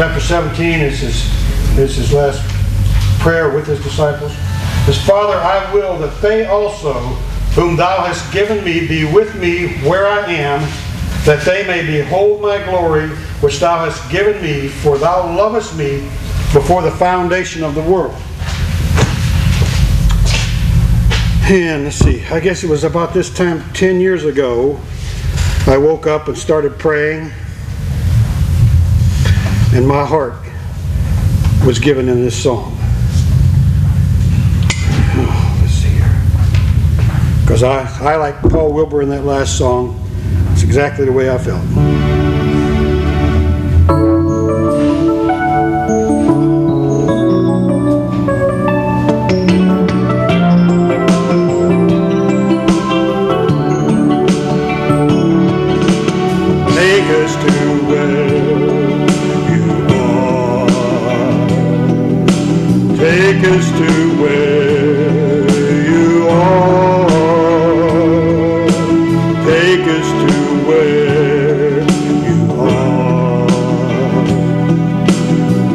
chapter 17 is his, is his last prayer with his disciples. His Father, I will that they also, whom thou hast given me, be with me where I am, that they may behold my glory, which thou hast given me, for thou lovest me before the foundation of the world. And let's see, I guess it was about this time 10 years ago, I woke up and started praying, and my heart was given in this song. Oh, let's see here. Because I, I, like Paul Wilbur in that last song, it's exactly the way I felt. Us to where you are. Take us to where you are.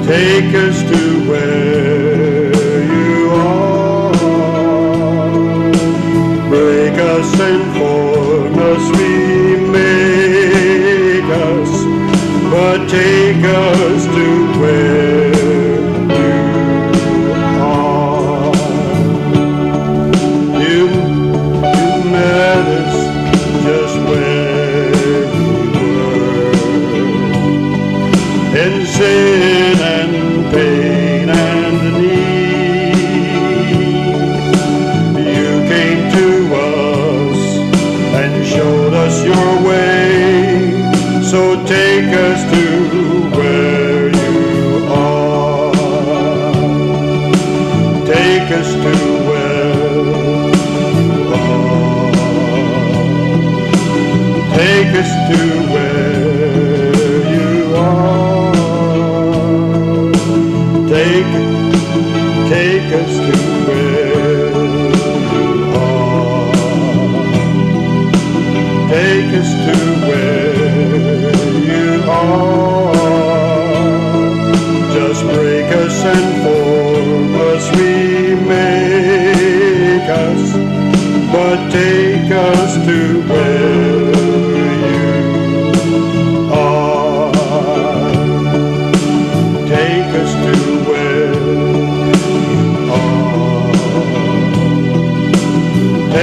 Take us to where you are. Break us and form us, remake us, but take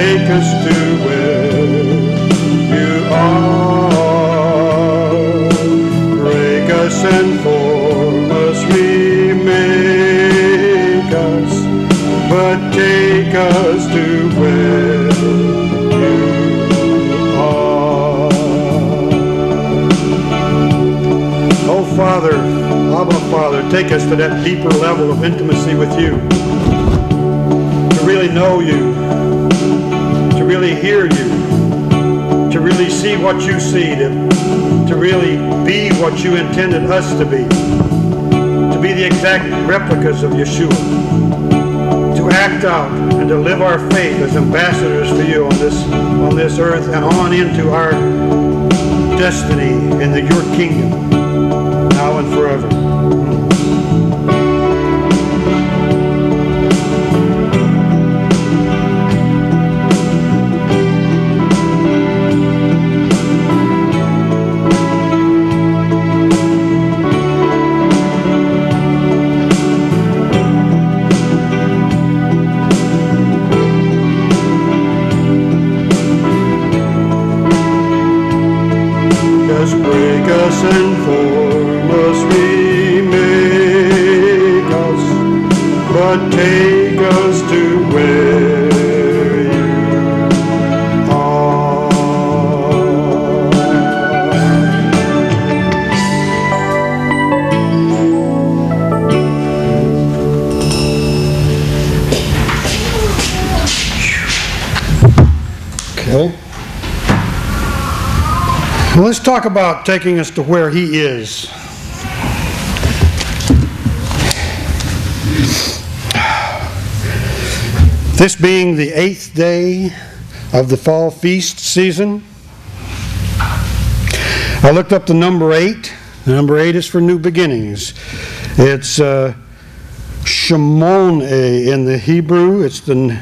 Take us to where you are. Break us and form us, remake us, but take us to where you are. Oh, Father, Abba, Father, take us to that deeper level of intimacy with you. To really know you, hear you, to really see what you see, to, to really be what you intended us to be, to be the exact replicas of Yeshua, to act out and to live our faith as ambassadors for you on this, on this earth and on into our destiny in the, your kingdom, but take us to where. Okay. Well, let's talk about taking us to where He is. This being the eighth day of the fall feast season, I looked up the number eight The number eight is for new beginnings. It's uh, Shemonah in the Hebrew. It's the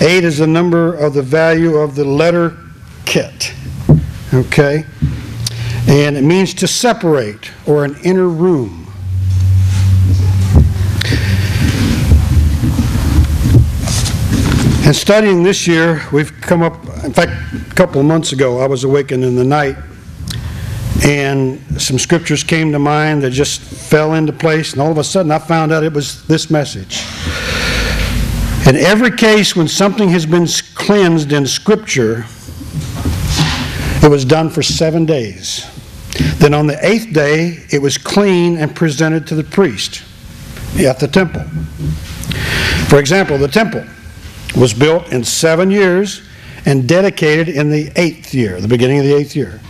eight is the number of the value of the letter kit. Okay? And it means to separate or an inner room. And studying this year, we've come up, in fact, a couple of months ago, I was awakened in the night, and some scriptures came to mind that just fell into place, and all of a sudden I found out it was this message. In every case when something has been cleansed in Scripture, it was done for seven days. Then on the eighth day, it was clean and presented to the priest at the temple. For example, the temple was built in seven years and dedicated in the eighth year, the beginning of the eighth year.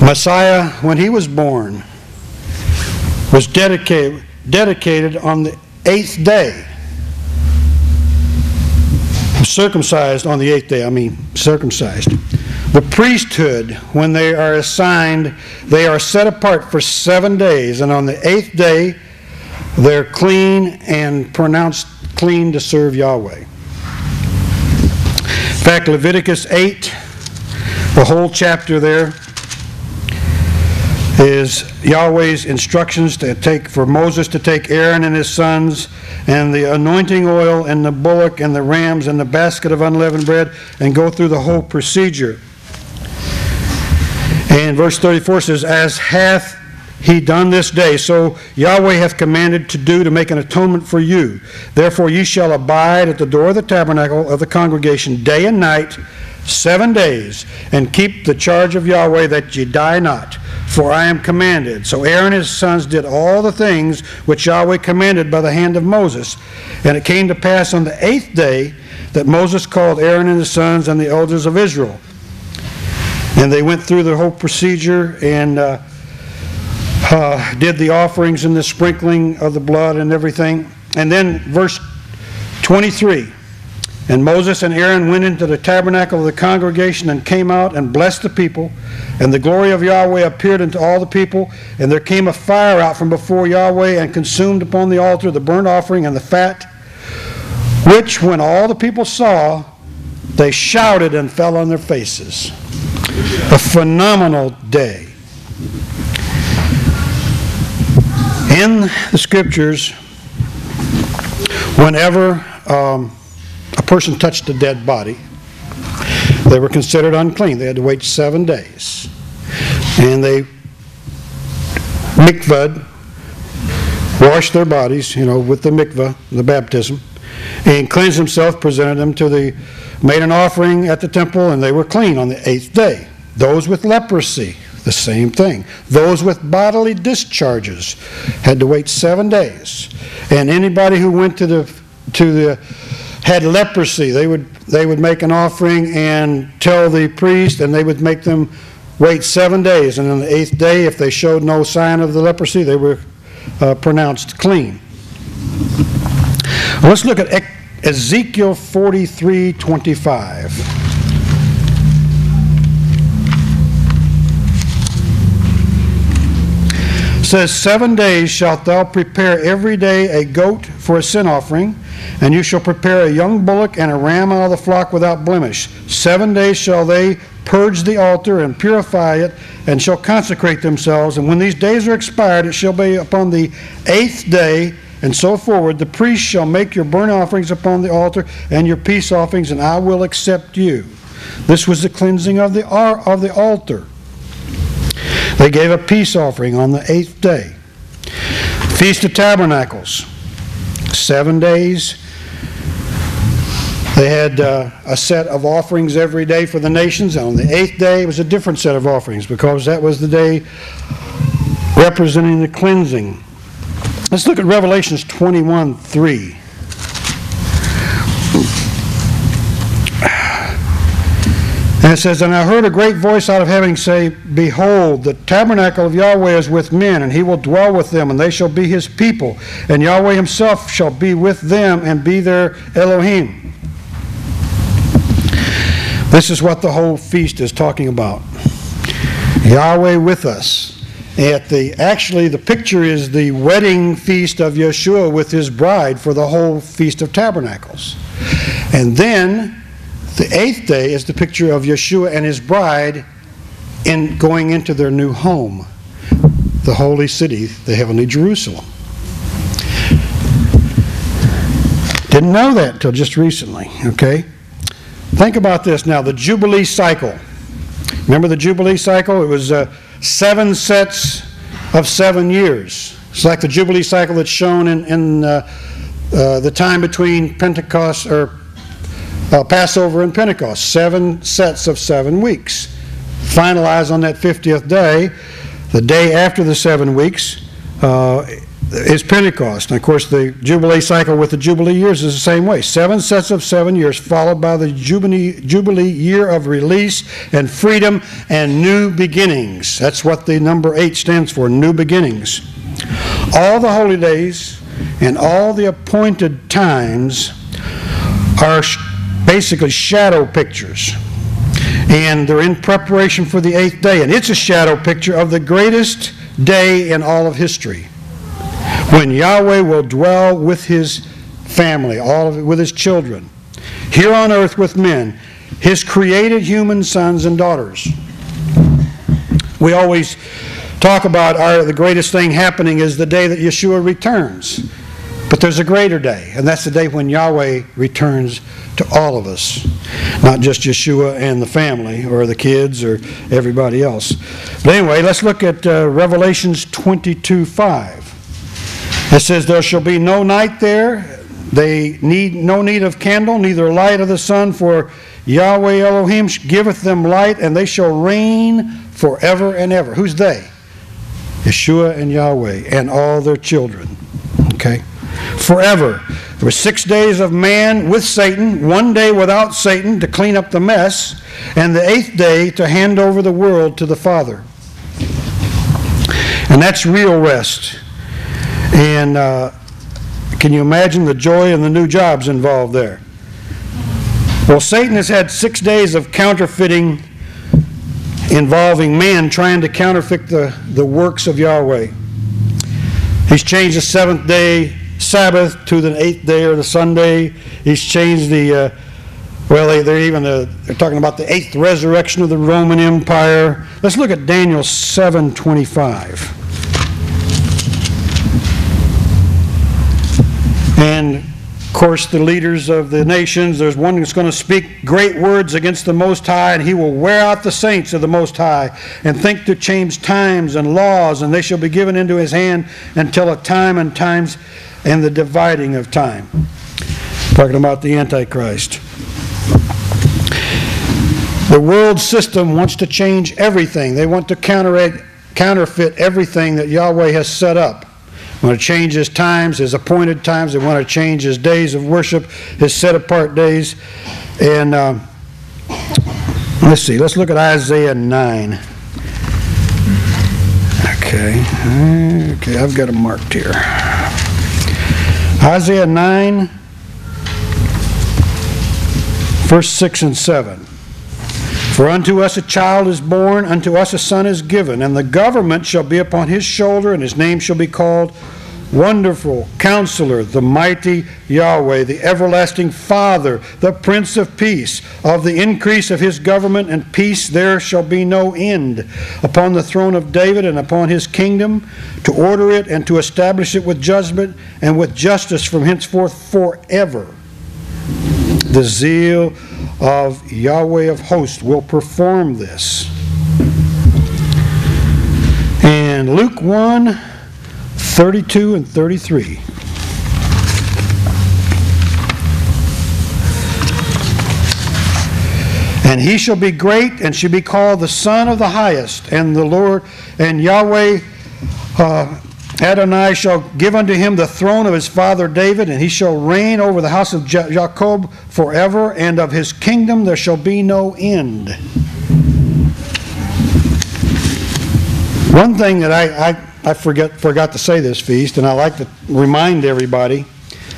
Messiah, when he was born, was dedicated, dedicated on the eighth day. Circumcised on the eighth day, I mean, circumcised. The priesthood, when they are assigned, they are set apart for seven days, and on the eighth day, they're clean and pronounced clean to serve Yahweh. In fact, Leviticus 8, the whole chapter there, is Yahweh's instructions to take for Moses to take Aaron and his sons and the anointing oil and the bullock and the rams and the basket of unleavened bread and go through the whole procedure. And verse 34 says, As hath he done this day. So Yahweh hath commanded to do to make an atonement for you. Therefore ye shall abide at the door of the tabernacle of the congregation day and night, seven days, and keep the charge of Yahweh that ye die not. For I am commanded. So Aaron and his sons did all the things which Yahweh commanded by the hand of Moses. And it came to pass on the eighth day that Moses called Aaron and his sons and the elders of Israel. And they went through the whole procedure and uh, uh, did the offerings and the sprinkling of the blood and everything. And then verse 23. And Moses and Aaron went into the tabernacle of the congregation and came out and blessed the people. And the glory of Yahweh appeared unto all the people. And there came a fire out from before Yahweh and consumed upon the altar the burnt offering and the fat, which when all the people saw, they shouted and fell on their faces. A phenomenal day. In the scriptures, whenever um, a person touched a dead body, they were considered unclean. They had to wait seven days. And they mikvah, washed their bodies, you know, with the mikvah, the baptism, and cleansed themselves, presented them to the, made an offering at the temple, and they were clean on the eighth day. Those with leprosy, the same thing. Those with bodily discharges had to wait seven days. And anybody who went to the, to the, had leprosy, they would, they would make an offering and tell the priest, and they would make them wait seven days. And on the eighth day, if they showed no sign of the leprosy, they were uh, pronounced clean. Let's look at Ezekiel 43 25. Says, Seven days shalt thou prepare every day a goat for a sin offering, and you shall prepare a young bullock and a ram out of the flock without blemish. Seven days shall they purge the altar and purify it, and shall consecrate themselves. And when these days are expired, it shall be upon the eighth day, and so forward. The priest shall make your burnt offerings upon the altar and your peace offerings, and I will accept you. This was the cleansing of the, of the altar. They gave a peace offering on the eighth day. Feast of Tabernacles, seven days. They had uh, a set of offerings every day for the nations. And on the eighth day, it was a different set of offerings because that was the day representing the cleansing. Let's look at Revelations 21 3. And it says, And I heard a great voice out of heaven say, Behold, the tabernacle of Yahweh is with men, and he will dwell with them, and they shall be his people. And Yahweh himself shall be with them and be their Elohim. This is what the whole feast is talking about. Yahweh with us. at the, actually, the picture is the wedding feast of Yeshua with his bride for the whole Feast of Tabernacles. And then the eighth day is the picture of Yeshua and his bride in going into their new home, the holy city, the heavenly Jerusalem. Didn't know that until just recently, okay? Think about this now the Jubilee cycle. Remember the Jubilee cycle? It was uh, seven sets of seven years. It's like the Jubilee cycle that's shown in, in uh, uh, the time between Pentecost or uh, Passover and Pentecost. Seven sets of seven weeks. Finalized on that 50th day, the day after the seven weeks. Uh, is Pentecost. And of course, the Jubilee cycle with the Jubilee years is the same way. Seven sets of seven years, followed by the Jubilee, Jubilee year of release and freedom and new beginnings. That's what the number eight stands for new beginnings. All the holy days and all the appointed times are basically shadow pictures. And they're in preparation for the eighth day. And it's a shadow picture of the greatest day in all of history when Yahweh will dwell with his family, all of it, with his children, here on earth with men, his created human sons and daughters. We always talk about our, the greatest thing happening is the day that Yeshua returns. But there's a greater day, and that's the day when Yahweh returns to all of us, not just Yeshua and the family or the kids or everybody else. But anyway, let's look at uh, Revelations 22 5. It says, There shall be no night there. They need no need of candle, neither light of the sun, for Yahweh Elohim giveth them light, and they shall reign forever and ever. Who's they? Yeshua and Yahweh and all their children. Okay? Forever. There were six days of man with Satan, one day without Satan to clean up the mess, and the eighth day to hand over the world to the Father. And that's real rest. And uh, can you imagine the joy and the new jobs involved there? Well, Satan has had six days of counterfeiting involving man trying to counterfeit the, the works of Yahweh. He's changed the seventh day Sabbath to the eighth day or the Sunday. He's changed the, uh, well, they, they're even, uh, they're talking about the eighth resurrection of the Roman Empire. Let's look at Daniel 725. And of course, the leaders of the nations, there's one that's going to speak great words against the Most High, and he will wear out the saints of the Most High, and think to change times and laws, and they shall be given into his hand until a time and times and the dividing of time. Talking about the Antichrist. The world system wants to change everything. They want to counterfeit everything that Yahweh has set up They want to change his times, his appointed times. They want to change his days of worship, his set apart days. And uh, let's see, let's look at Isaiah 9. Okay, okay, I've got it marked here. Isaiah 9, verse 6 and 7. For unto us a child is born, unto us a son is given, and the government shall be upon his shoulder, and his name shall be called Wonderful, Counselor, the Mighty Yahweh, the Everlasting Father, the Prince of Peace. Of the increase of his government and peace there shall be no end upon the throne of David and upon his kingdom, to order it and to establish it with judgment and with justice from henceforth forever. The zeal of Yahweh of hosts will perform this. And Luke 1 32 and 33. And he shall be great and shall be called the Son of the Highest, and the Lord and Yahweh uh, Adonai shall give unto him the throne of his father David, and he shall reign over the house of Jacob forever, and of his kingdom there shall be no end. One thing that I, I, I forget, forgot to say this feast, and I like to remind everybody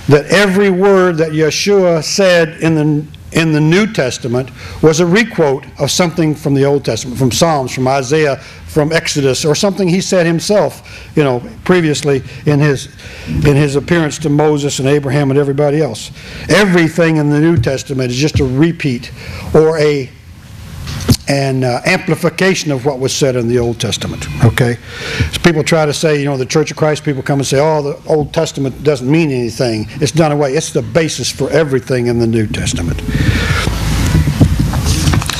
that every word that Yeshua said in the in the New Testament was a requote of something from the Old Testament, from Psalms, from Isaiah, from Exodus, or something he said himself, you know, previously in his, in his appearance to Moses and Abraham and everybody else. Everything in the New Testament is just a repeat or a an uh, amplification of what was said in the Old Testament. Okay, so people try to say, you know, the Church of Christ people come and say, oh, the Old Testament doesn't mean anything. It's done away. It's the basis for everything in the New Testament.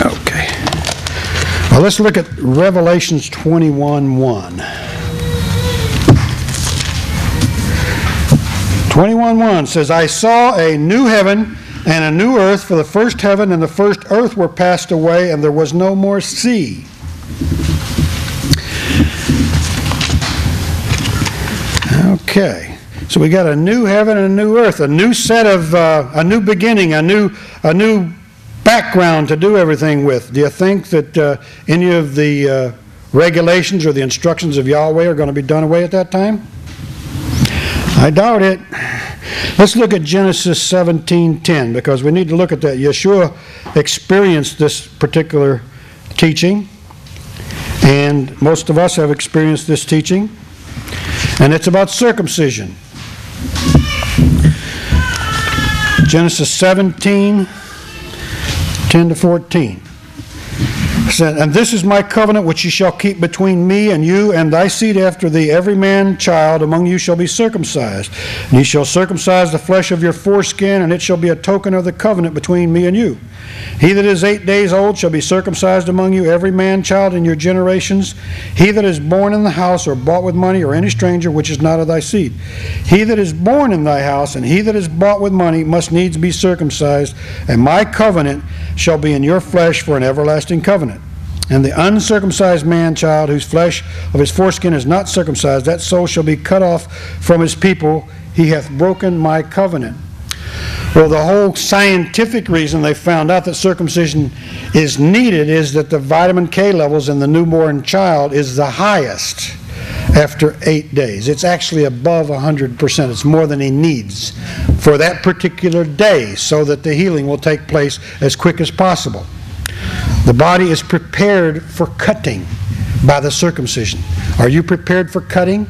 Okay. Well, let's look at Revelations 21 1. 21 1 says, I saw a new heaven and a new earth, for the first heaven and the first earth were passed away, and there was no more sea. Okay, so we got a new heaven and a new earth, a new set of, uh, a new beginning, a new, a new background to do everything with. Do you think that uh, any of the uh, regulations or the instructions of Yahweh are going to be done away at that time? I doubt it. Let's look at Genesis 17:10 because we need to look at that. Yeshua experienced this particular teaching, and most of us have experienced this teaching, and it's about circumcision. Genesis 17, 10 to 14 said, And this is my covenant which you shall keep between me and you and thy seed after thee. Every man child among you shall be circumcised. And ye shall circumcise the flesh of your foreskin, and it shall be a token of the covenant between me and you. He that is eight days old shall be circumcised among you, every man child in your generations. He that is born in the house or bought with money, or any stranger which is not of thy seed. He that is born in thy house, and he that is bought with money, must needs be circumcised. And my covenant shall be in your flesh for an everlasting covenant. And the uncircumcised man child, whose flesh of his foreskin is not circumcised, that soul shall be cut off from his people. He hath broken my covenant. Well, the whole scientific reason they found out that circumcision is needed is that the vitamin K levels in the newborn child is the highest after eight days. It's actually above 100%. It's more than he needs for that particular day so that the healing will take place as quick as possible. The body is prepared for cutting by the circumcision. Are you prepared for cutting?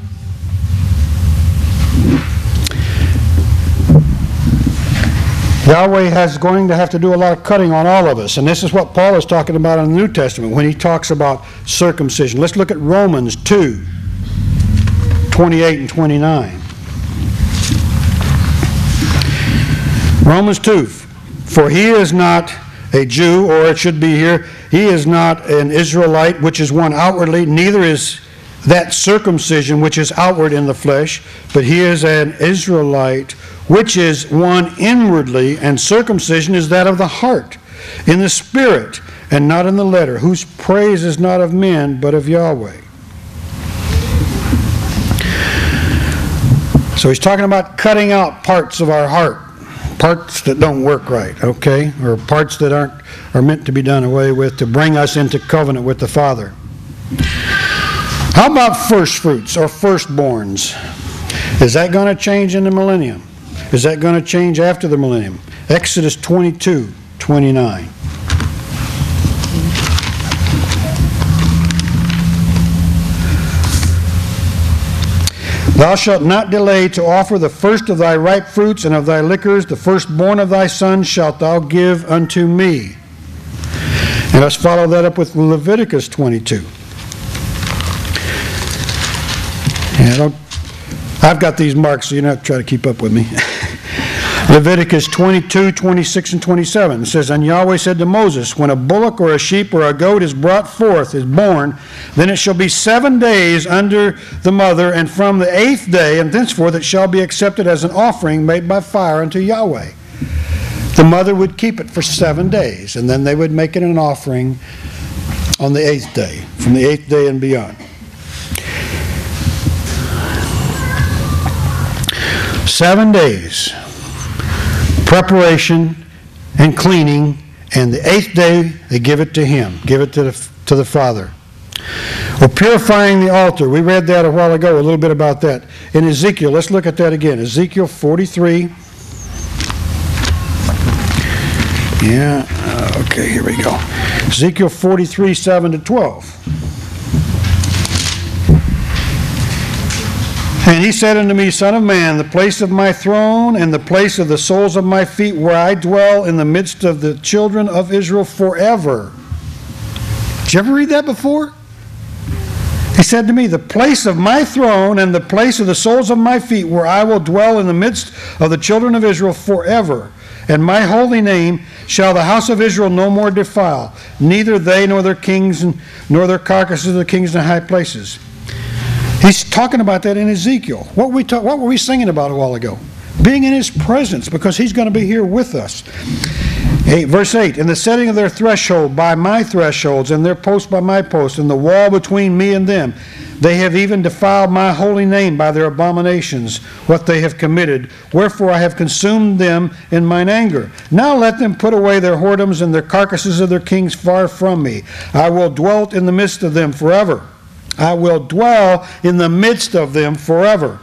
Yahweh has going to have to do a lot of cutting on all of us. And this is what Paul is talking about in the New Testament when he talks about circumcision. Let's look at Romans 2 28 and 29. Romans 2 For he is not a Jew, or it should be here, he is not an Israelite, which is one outwardly, neither is that circumcision which is outward in the flesh, but he is an Israelite, which is one inwardly, and circumcision is that of the heart, in the spirit, and not in the letter, whose praise is not of men, but of Yahweh. So he's talking about cutting out parts of our heart parts that don't work right, okay, or parts that aren't are meant to be done away with to bring us into covenant with the Father. How about first fruits or firstborns? Is that going to change in the millennium? Is that going to change after the millennium? Exodus 22, 29. Thou shalt not delay to offer the first of thy ripe fruits and of thy liquors, the firstborn of thy sons shalt thou give unto me. And let's follow that up with Leviticus 22. And I've got these marks, so you don't have to try to keep up with me. Leviticus 22, 26, and 27 says, And Yahweh said to Moses, When a bullock or a sheep or a goat is brought forth, is born, then it shall be seven days under the mother, and from the eighth day, and thenceforth it shall be accepted as an offering made by fire unto Yahweh. The mother would keep it for seven days, and then they would make it an offering on the eighth day, from the eighth day and beyond. Seven days preparation and cleaning, and the eighth day they give it to him, give it to the, to the Father. Well, purifying the altar, we read that a while ago, a little bit about that. In Ezekiel, let's look at that again. Ezekiel 43. Yeah, uh, okay, here we go. Ezekiel 43, 7 to 12. And he said unto me, Son of man, the place of my throne and the place of the soles of my feet, where I dwell in the midst of the children of Israel forever. Did you ever read that before? He said to me, The place of my throne and the place of the soles of my feet, where I will dwell in the midst of the children of Israel forever. And my holy name shall the house of Israel no more defile, neither they nor their kings nor their carcasses of the kings in high places. He's talking about that in Ezekiel. What, we talk, what were we singing about a while ago? Being in his presence, because he's going to be here with us. Eight, verse 8 In the setting of their threshold by my thresholds, and their post by my post, and the wall between me and them, they have even defiled my holy name by their abominations, what they have committed. Wherefore I have consumed them in mine anger. Now let them put away their whoredoms and their carcasses of their kings far from me. I will dwell in the midst of them forever. I will dwell in the midst of them forever.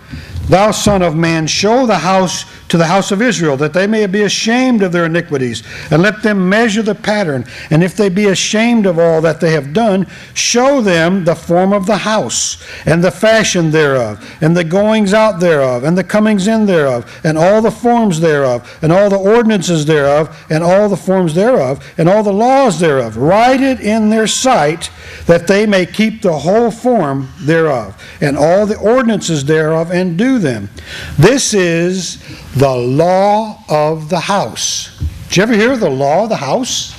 Thou son of man, show the house to the house of Israel, that they may be ashamed of their iniquities, and let them measure the pattern. And if they be ashamed of all that they have done, show them the form of the house, and the fashion thereof, and the goings out thereof, and the comings in thereof, and all the forms thereof, and all the ordinances thereof, and all the forms thereof, and all the laws thereof. Write it in their sight, that they may keep the whole form thereof, and all the ordinances thereof, and do them. This is the law of the house. Did you ever hear the law of the house?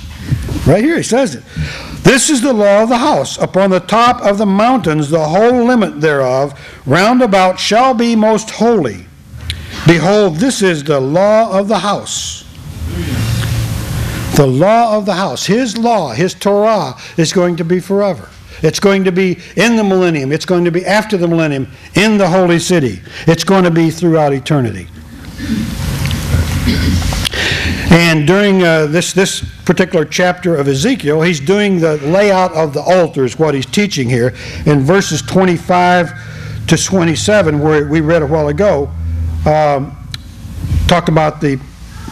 Right here, he says it. This is the law of the house. Upon the top of the mountains, the whole limit thereof, round about, shall be most holy. Behold, this is the law of the house. The law of the house. His law, his Torah, is going to be forever. It's going to be in the millennium. It's going to be after the millennium in the holy city. It's going to be throughout eternity. And during uh, this, this particular chapter of Ezekiel, he's doing the layout of the altars, what he's teaching here. In verses 25 to 27, where we read a while ago, um, talked about the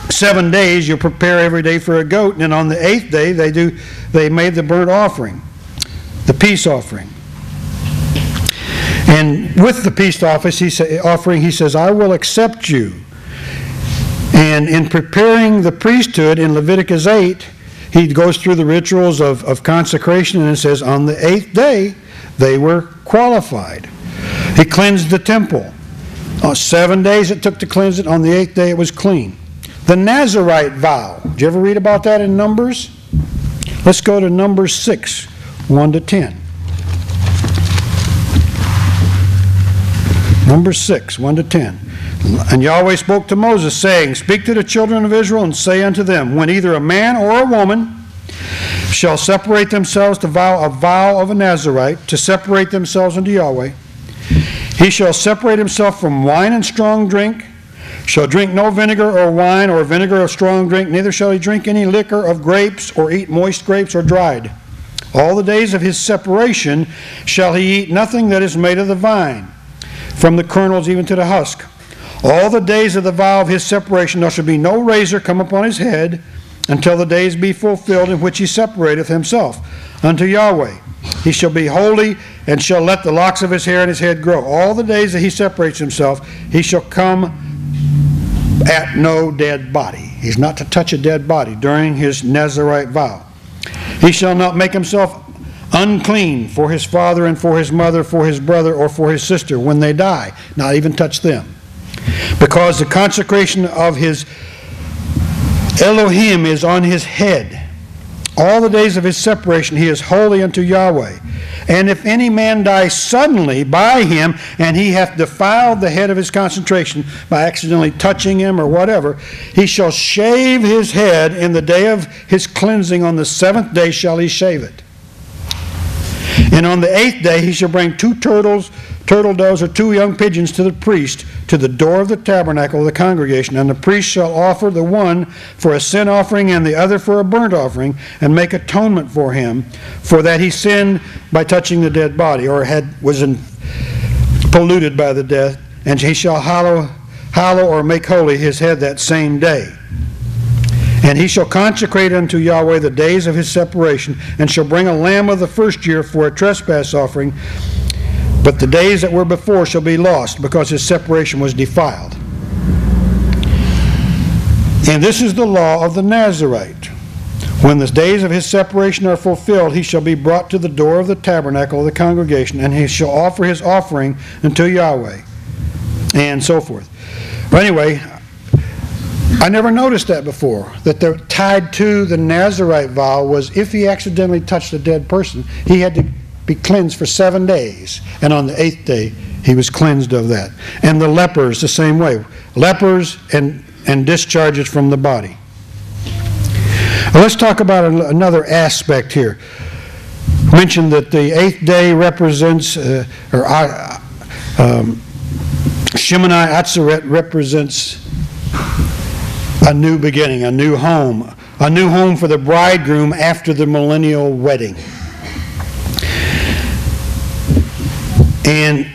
seven days you prepare every day for a goat, and then on the eighth day they do they made the burnt offering, the peace offering. And with the peace office, he offering, he says, "I will accept you." And in preparing the priesthood in Leviticus 8, he goes through the rituals of, of consecration and it says, on the eighth day, they were qualified. He cleansed the temple. Uh, seven days it took to cleanse it. On the eighth day, it was clean. The Nazarite vow. Did you ever read about that in Numbers? Let's go to Numbers 6, 1 to 10. Number 6, 1 to 10. And Yahweh spoke to Moses, saying, Speak to the children of Israel and say unto them, When either a man or a woman shall separate themselves to vow a vow of a Nazarite, to separate themselves unto Yahweh, he shall separate himself from wine and strong drink, shall drink no vinegar or wine or vinegar or strong drink, neither shall he drink any liquor of grapes or eat moist grapes or dried. All the days of his separation shall he eat nothing that is made of the vine, from the kernels even to the husk. All the days of the vow of his separation there shall be no razor come upon his head until the days be fulfilled in which he separateth himself unto Yahweh. He shall be holy and shall let the locks of his hair and his head grow. All the days that he separates himself, he shall come at no dead body. He's not to touch a dead body during his Nazarite vow. He shall not make himself unclean for his father and for his mother, for his brother, or for his sister when they die, not even touch them because the consecration of his Elohim is on his head. All the days of his separation he is holy unto Yahweh. And if any man die suddenly by him, and he hath defiled the head of his consecration by accidentally touching him or whatever, he shall shave his head in the day of his cleansing. On the seventh day shall he shave it. And on the eighth day he shall bring two turtles turtle doves or two young pigeons to the priest to the door of the tabernacle of the congregation. And the priest shall offer the one for a sin offering and the other for a burnt offering, and make atonement for him, for that he sinned by touching the dead body, or had was in, polluted by the death. And he shall hallow, hallow or make holy his head that same day. And he shall consecrate unto Yahweh the days of his separation, and shall bring a lamb of the first year for a trespass offering. But the days that were before shall be lost, because his separation was defiled. And this is the law of the Nazarite. When the days of his separation are fulfilled, he shall be brought to the door of the tabernacle of the congregation, and he shall offer his offering unto Yahweh, and so forth. But anyway, I never noticed that before, that the tied to the Nazarite vow was if he accidentally touched a dead person, he had to be cleansed for seven days. And on the eighth day, he was cleansed of that. And the lepers, the same way. Lepers and, and discharges from the body. Now let's talk about another aspect here. mentioned that the eighth day represents, uh, or uh, um, Shemini Atzeret represents a new beginning, a new home, a new home for the bridegroom after the millennial wedding. And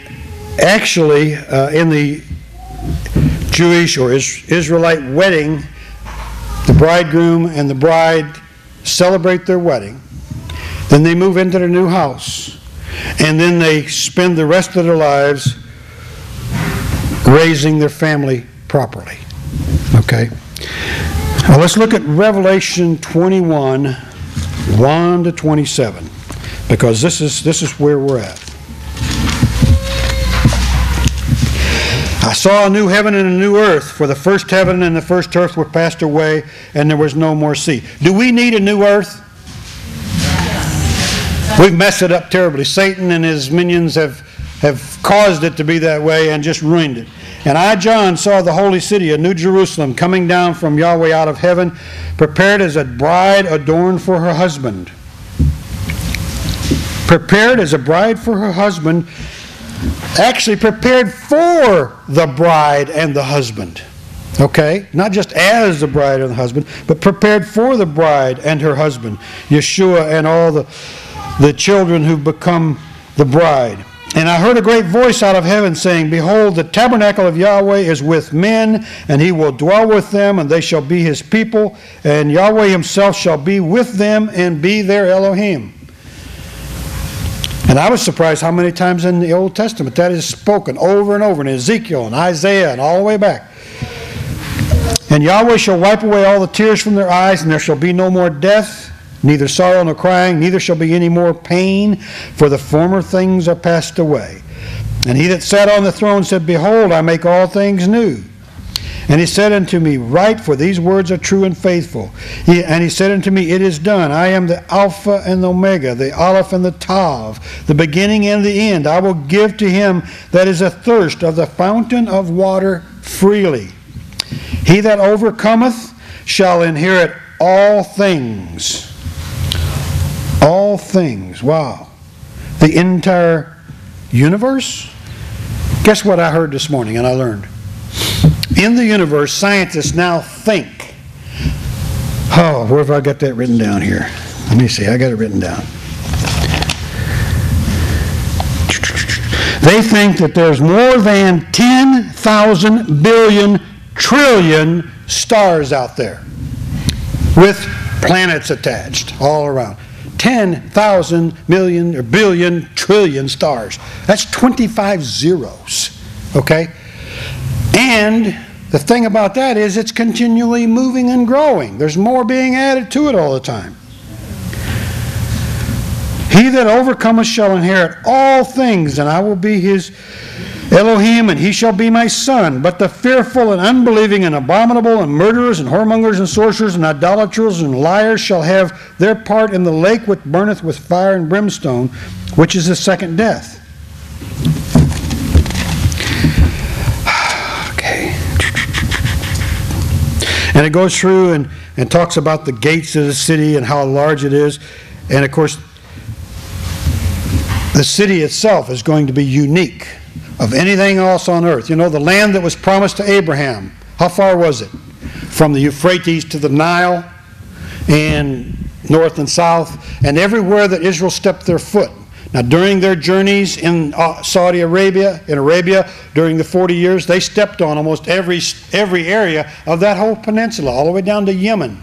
actually, uh, in the Jewish or Israelite wedding, the bridegroom and the bride celebrate their wedding. Then they move into their new house. And then they spend the rest of their lives raising their family properly. Okay? Now let's look at Revelation 21 1 to 27 because this is, this is where we're at. I saw a new heaven and a new earth, for the first heaven and the first earth were passed away, and there was no more sea. Do we need a new earth? We've messed it up terribly. Satan and his minions have, have caused it to be that way and just ruined it. And I, John, saw the holy city, a new Jerusalem, coming down from Yahweh out of heaven, prepared as a bride adorned for her husband. Prepared as a bride for her husband, actually prepared for the bride and the husband. Okay? Not just as the bride and the husband, but prepared for the bride and her husband, Yeshua and all the, the children who've become the bride. And I heard a great voice out of heaven saying, Behold, the tabernacle of Yahweh is with men, and he will dwell with them, and they shall be his people, and Yahweh himself shall be with them and be their Elohim. And I was surprised how many times in the Old Testament that is spoken over and over in Ezekiel and Isaiah and all the way back. And Yahweh shall wipe away all the tears from their eyes, and there shall be no more death neither sorrow nor crying, neither shall be any more pain, for the former things are passed away. And he that sat on the throne said, Behold, I make all things new. And he said unto me, Write, for these words are true and faithful. He, and he said unto me, It is done. I am the Alpha and the Omega, the Aleph and the Tav, the beginning and the end. I will give to him that is athirst of the fountain of water freely. He that overcometh shall inherit all things all things. Wow. The entire universe? Guess what I heard this morning and I learned? In the universe, scientists now think. Oh, where have I got that written down here? Let me see. I got it written down. They think that there's more than 10,000 billion trillion stars out there with planets attached all around. 10,000 million or billion trillion stars. That's 25 zeros. Okay? And the thing about that is it's continually moving and growing. There's more being added to it all the time. He that overcometh shall inherit all things, and I will be his Elohim, and he shall be my son. But the fearful and unbelieving and abominable and murderers and whoremongers and sorcerers and idolaters and liars shall have their part in the lake which burneth with fire and brimstone, which is the second death. And it goes through and, and talks about the gates of the city and how large it is. And of course, the city itself is going to be unique of anything else on earth. You know, the land that was promised to Abraham, how far was it? From the Euphrates to the Nile and north and south, and everywhere that Israel stepped their foot. Now, during their journeys in uh, Saudi Arabia, in Arabia, during the 40 years, they stepped on almost every, every area of that whole peninsula, all the way down to Yemen.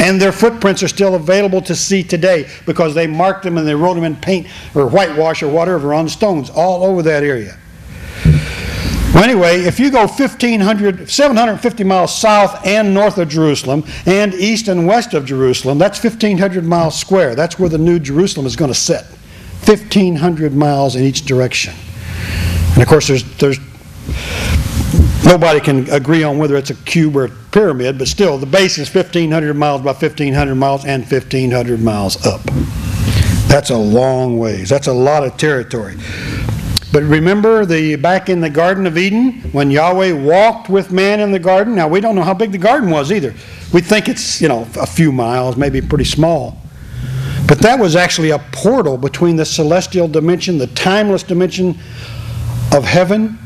And their footprints are still available to see today because they marked them and they wrote them in paint or whitewash or whatever on stones all over that area. Well, anyway, if you go 1,500, 750 miles south and north of Jerusalem and east and west of Jerusalem, that's 1,500 miles square. That's where the new Jerusalem is going to sit. 1,500 miles in each direction. And of course, there's, there's nobody can agree on whether it's a cube or a pyramid, but still, the base is 1,500 miles by 1,500 miles and 1,500 miles up. That's a long ways. That's a lot of territory. But remember the back in the Garden of Eden when Yahweh walked with man in the garden? Now we don't know how big the garden was either. We think it's, you know, a few miles, maybe pretty small. But that was actually a portal between the celestial dimension, the timeless dimension of heaven,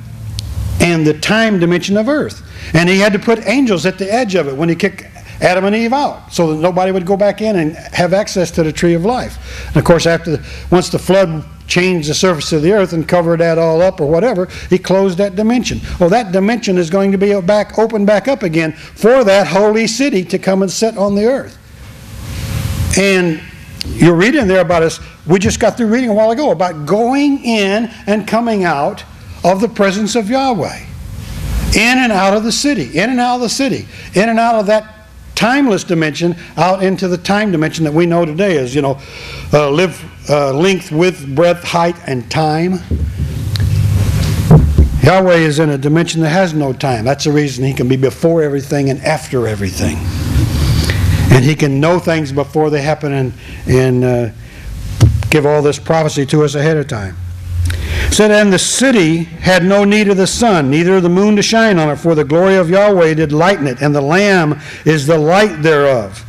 and the time dimension of earth. And he had to put angels at the edge of it when he kicked Adam and Eve out so that nobody would go back in and have access to the tree of life. And of course, after once the flood changed the surface of the earth and covered that all up or whatever, he closed that dimension. Well, that dimension is going to be back open back up again for that holy city to come and sit on the earth. And you're reading there about us. We just got through reading a while ago about going in and coming out of the presence of Yahweh. In and out of the city, in and out of the city, in and out of that timeless dimension out into the time dimension that we know today as, you know, uh, live uh, length, width, breadth, height, and time. Yahweh is in a dimension that has no time. That's the reason He can be before everything and after everything. And He can know things before they happen and, and uh, give all this prophecy to us ahead of time said, And the city had no need of the sun, neither of the moon to shine on it, for the glory of Yahweh did lighten it, and the Lamb is the light thereof.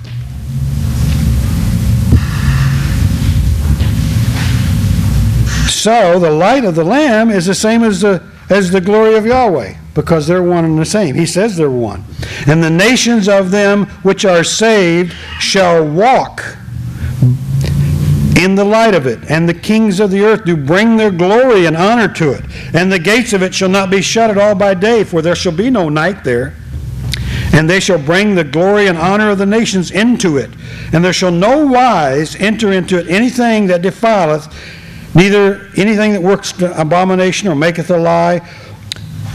So the light of the Lamb is the same as the as the glory of Yahweh, because they're one and the same. He says they're one. And the nations of them which are saved shall walk in the light of it, and the kings of the earth do bring their glory and honor to it. And the gates of it shall not be shut at all by day, for there shall be no night there. And they shall bring the glory and honor of the nations into it. And there shall no wise enter into it anything that defileth, neither anything that works abomination or maketh a lie,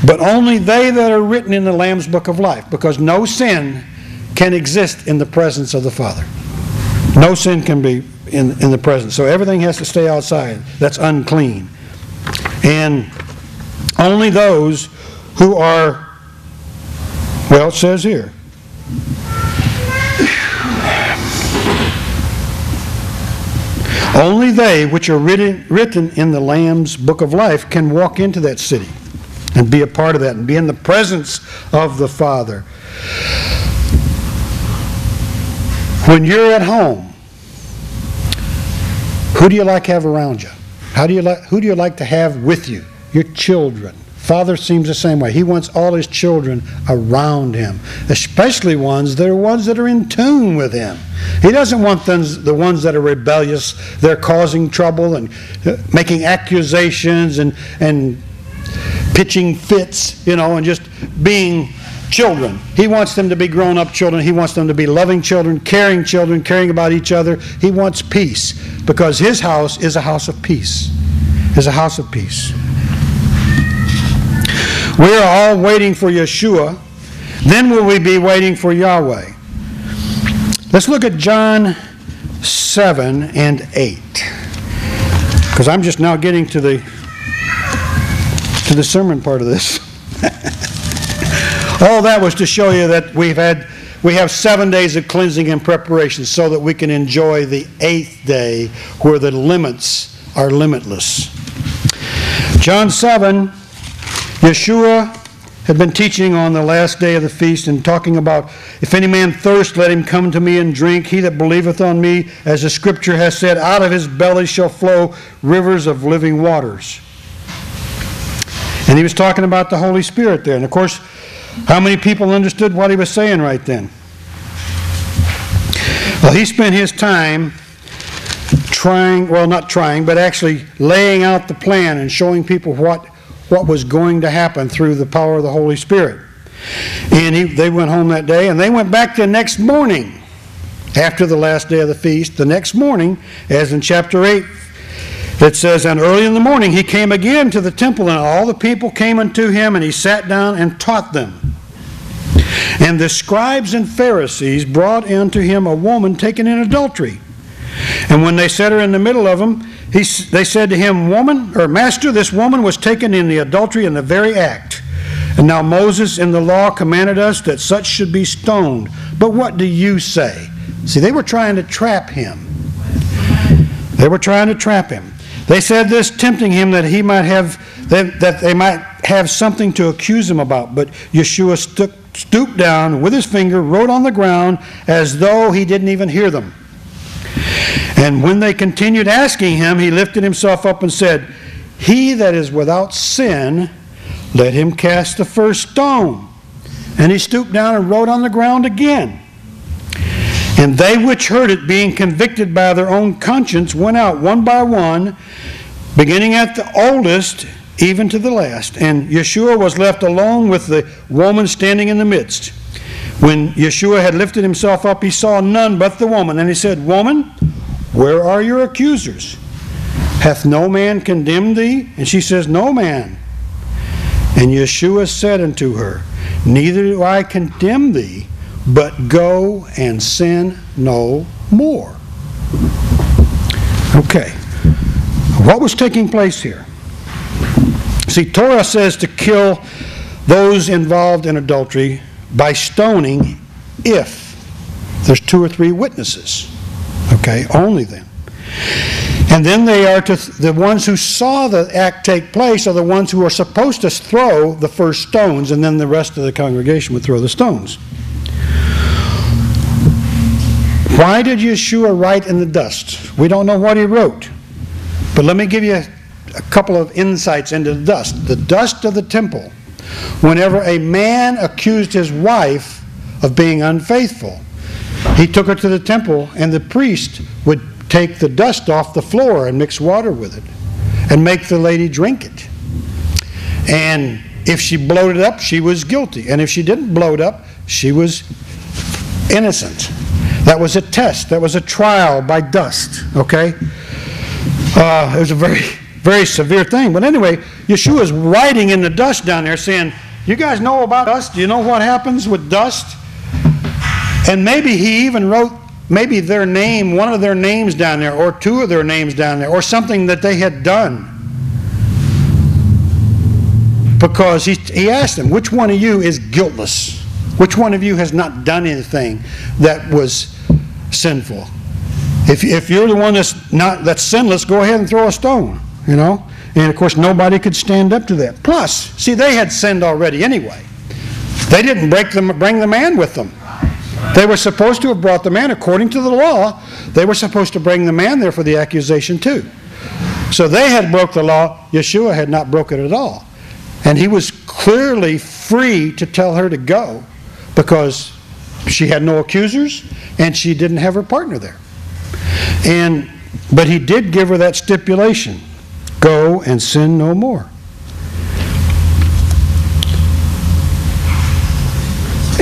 but only they that are written in the Lamb's book of life, because no sin can exist in the presence of the Father. No sin can be in, in the presence. So everything has to stay outside. That's unclean. And only those who are, well, it says here, Only they which are written, written in the Lamb's book of life can walk into that city and be a part of that and be in the presence of the Father. When you're at home, who do you like to have around you? How do you like, who do you like to have with you? Your children. Father seems the same way. He wants all his children around him, especially ones that are ones that are in tune with him. He doesn't want the ones that are rebellious, they're causing trouble and uh, making accusations and, and pitching fits, you know, and just being children. He wants them to be grown up children. He wants them to be loving children, caring children, caring about each other. He wants peace because his house is a house of peace. Is a house of peace. We are all waiting for Yeshua. Then will we be waiting for Yahweh. Let's look at John 7 and 8. Because I'm just now getting to the to the sermon part of this. All that was to show you that we've had we have seven days of cleansing and preparation so that we can enjoy the eighth day where the limits are limitless. John 7, Yeshua had been teaching on the last day of the feast and talking about if any man thirst, let him come to me and drink. He that believeth on me, as the scripture has said, out of his belly shall flow rivers of living waters. And he was talking about the Holy Spirit there. And of course, how many people understood what he was saying right then? Well, he spent his time trying, well, not trying, but actually laying out the plan and showing people what, what was going to happen through the power of the Holy Spirit. And he, they went home that day and they went back the next morning after the last day of the feast, the next morning, as in chapter 8, it says, And early in the morning he came again to the temple, and all the people came unto him, and he sat down and taught them. And the scribes and Pharisees brought unto him a woman taken in adultery. And when they set her in the middle of them, he, they said to him, Woman, or Master, this woman was taken in the adultery in the very act. And now Moses in the law commanded us that such should be stoned. But what do you say? See, they were trying to trap him. They were trying to trap him. They said this, tempting him that he might have that, they might have something to accuse him about. But Yeshua stooped down with his finger, wrote on the ground as though he didn't even hear them. And when they continued asking him, he lifted himself up and said, He that is without sin, let him cast the first stone. And he stooped down and wrote on the ground again. And they which heard it, being convicted by their own conscience, went out one by one, beginning at the oldest, even to the last. And Yeshua was left alone with the woman standing in the midst. When Yeshua had lifted himself up, he saw none but the woman. And he said, Woman, where are your accusers? Hath no man condemned thee? And she says, No man. And Yeshua said unto her, Neither do I condemn thee, but go and sin no more. Okay. What was taking place here? See, Torah says to kill those involved in adultery by stoning if there's two or three witnesses. Okay, only then. And then they are to, the ones who saw the act take place are the ones who are supposed to throw the first stones, and then the rest of the congregation would throw the stones. Why did Yeshua write in the dust? We don't know what he wrote. But let me give you a couple of insights into the dust. The dust of the temple. Whenever a man accused his wife of being unfaithful, he took her to the temple, and the priest would take the dust off the floor and mix water with it and make the lady drink it. And if she blowed it up, she was guilty. And if she didn't blow it up, she was innocent. That was a test. That was a trial by dust, okay? Uh, it was a very, very severe thing. But anyway, Yeshua is writing in the dust down there saying, You guys know about dust? Do you know what happens with dust? And maybe he even wrote maybe their name, one of their names down there, or two of their names down there, or something that they had done. Because he, he asked them, which one of you is guiltless? Which one of you has not done anything that was sinful? If, if you're the one that's not that's sinless, go ahead and throw a stone, you know? And of course, nobody could stand up to that. Plus, see, they had sinned already anyway. They didn't break them, bring the man with them. They were supposed to have brought the man according to the law. They were supposed to bring the man there for the accusation too. So they had broke the law. Yeshua had not broken it at all. And he was clearly free to tell her to go because she had no accusers and she didn't have her partner there. And but he did give her that stipulation. Go and sin no more.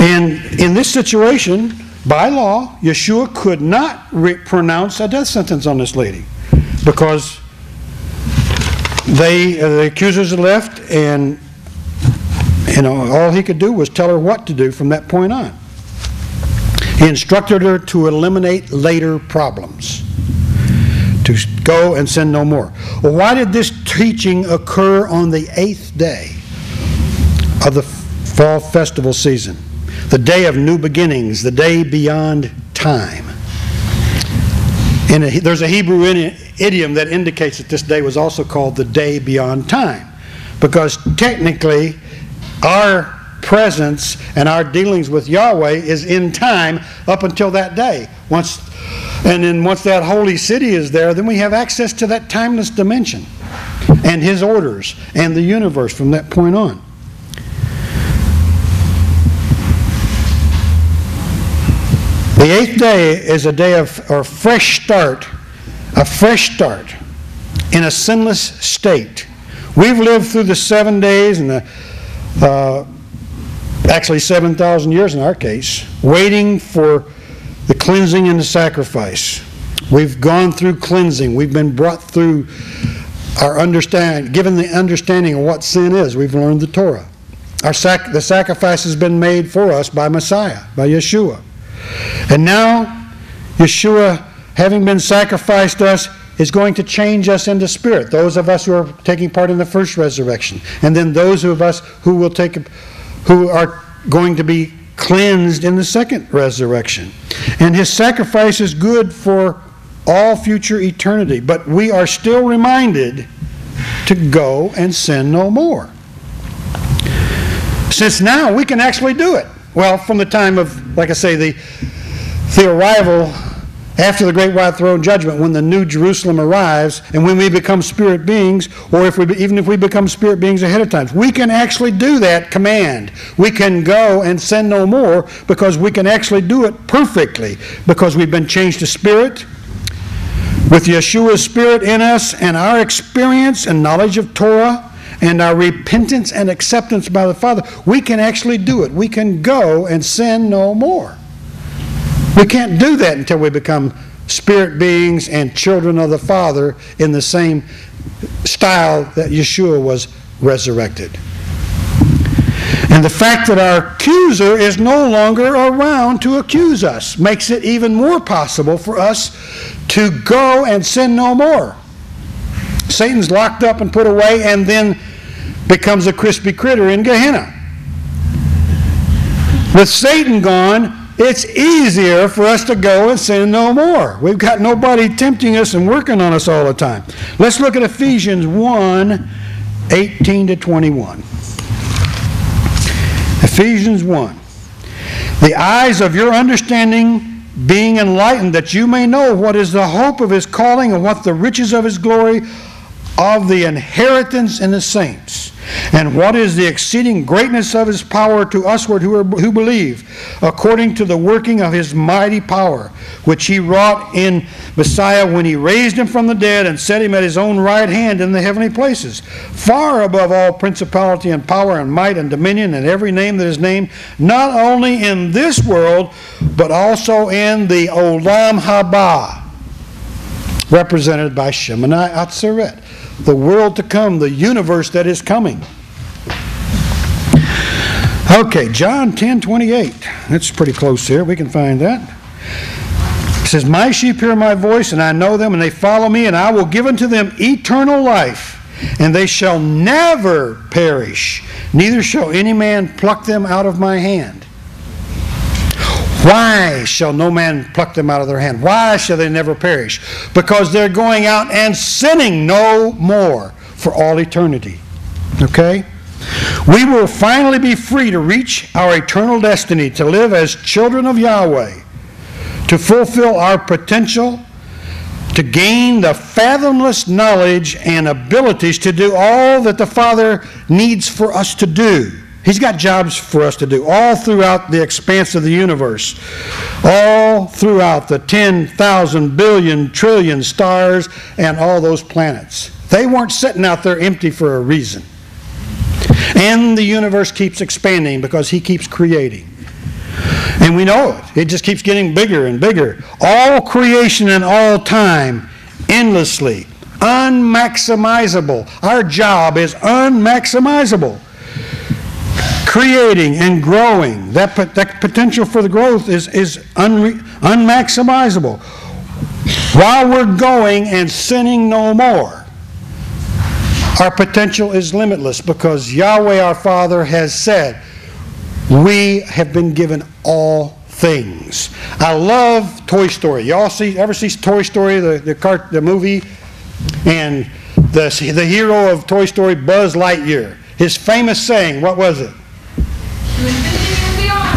And in this situation, by law, Yeshua could not pronounce a death sentence on this lady because they, uh, the accusers left, and you know all he could do was tell her what to do from that point on. He instructed her to eliminate later problems, to go and sin no more. Well, why did this teaching occur on the eighth day of the fall festival season? The day of new beginnings, the day beyond time. And there's a Hebrew idiom that indicates that this day was also called the day beyond time. Because technically, our presence and our dealings with Yahweh is in time up until that day. Once, and then once that holy city is there, then we have access to that timeless dimension and His orders and the universe from that point on. The eighth day is a day of a fresh start, a fresh start in a sinless state. We've lived through the seven days and the, uh, actually 7,000 years in our case, waiting for the cleansing and the sacrifice. We've gone through cleansing. We've been brought through our understand, given the understanding of what sin is. We've learned the Torah. Our sac- the sacrifice has been made for us by Messiah, by Yeshua. And now, Yeshua, having been sacrificed to us, is going to change us into spirit. Those of us who are taking part in the first resurrection, and then those of us who will take, who are going to be cleansed in the second resurrection. And his sacrifice is good for all future eternity. But we are still reminded to go and sin no more. Since now we can actually do it. Well, from the time of, like I say, the, the arrival after the great white throne judgment, when the new Jerusalem arrives, and when we become spirit beings, or if we, even if we become spirit beings ahead of time, we can actually do that command. We can go and sin no more because we can actually do it perfectly because we've been changed to spirit with Yeshua's Spirit in us and our experience and knowledge of Torah and our repentance and acceptance by the Father, we can actually do it. We can go and sin no more. We can't do that until we become spirit beings and children of the Father in the same style that Yeshua was resurrected. And the fact that our accuser is no longer around to accuse us makes it even more possible for us to go and sin no more. Satan's locked up and put away and then becomes a crispy critter in Gehenna. With Satan gone, it's easier for us to go and sin no more. We've got nobody tempting us and working on us all the time. Let's look at Ephesians 1 18 to 21. Ephesians 1. The eyes of your understanding being enlightened, that you may know what is the hope of his calling and what the riches of his glory of the inheritance in the saints, and what is the exceeding greatness of his power to usward who, are, who believe, according to the working of his mighty power, which he wrought in Messiah when he raised him from the dead and set him at his own right hand in the heavenly places, far above all principality and power and might and dominion and every name that is named, not only in this world, but also in the Olam Haba, represented by Shemini Atzeret the world to come, the universe that is coming. Okay, John 10 28. That's pretty close here. We can find that. It says, My sheep hear my voice, and I know them, and they follow me, and I will give unto them eternal life, and they shall never perish, neither shall any man pluck them out of my hand. Why shall no man pluck them out of their hand? Why shall they never perish? Because they're going out and sinning no more for all eternity. Okay? We will finally be free to reach our eternal destiny, to live as children of Yahweh, to fulfill our potential, to gain the fathomless knowledge and abilities to do all that the Father needs for us to do. He's got jobs for us to do all throughout the expanse of the universe, all throughout the 10,000 billion trillion stars and all those planets. They weren't sitting out there empty for a reason. And the universe keeps expanding because He keeps creating. And we know it. It just keeps getting bigger and bigger. All creation and all time, endlessly, unmaximizable. Our job is unmaximizable creating and growing. That, that potential for the growth is, is unre, unmaximizable. While we're going and sinning no more, our potential is limitless because Yahweh our Father has said, we have been given all things. I love Toy Story. Y'all see ever see Toy Story, the, the, cart, the movie? And the, the hero of Toy Story, Buzz Lightyear. His famous saying, what was it?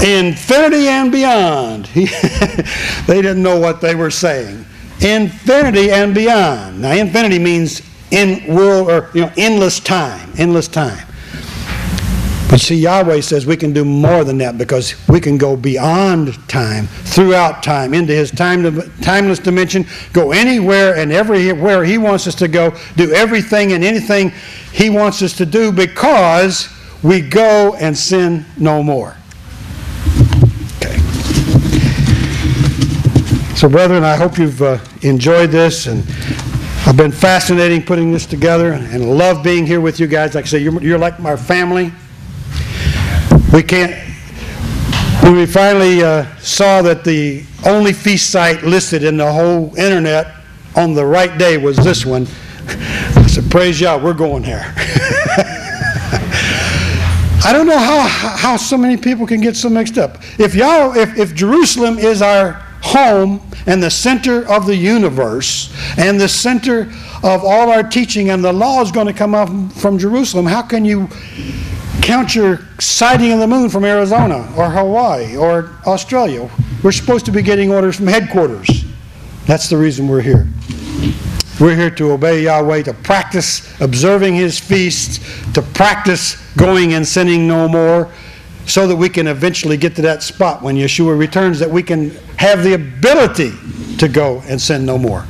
Infinity and beyond. they didn't know what they were saying. Infinity and beyond. Now, infinity means in world or you know endless time, endless time. But see, Yahweh says we can do more than that because we can go beyond time, throughout time, into His time, timeless dimension, go anywhere and everywhere He wants us to go, do everything and anything He wants us to do because we go and sin no more. Okay. So brethren, I hope you've uh, enjoyed this, and I've been fascinating putting this together, and love being here with you guys. Like I say, you're you're like my family. We can't, when we finally uh, saw that the only feast site listed in the whole internet on the right day was this one, I said, praise y'all, we're going there. I don't know how, how so many people can get so mixed up. If y'all, if, if Jerusalem is our home and the center of the universe and the center of all our teaching and the law is going to come up from Jerusalem, how can you count your sighting of the moon from Arizona or Hawaii or Australia? We're supposed to be getting orders from headquarters. That's the reason we're here. We're here to obey Yahweh, to practice observing His feasts, to practice going and sinning no more, so that we can eventually get to that spot when Yeshua returns, that we can have the ability to go and sin no more.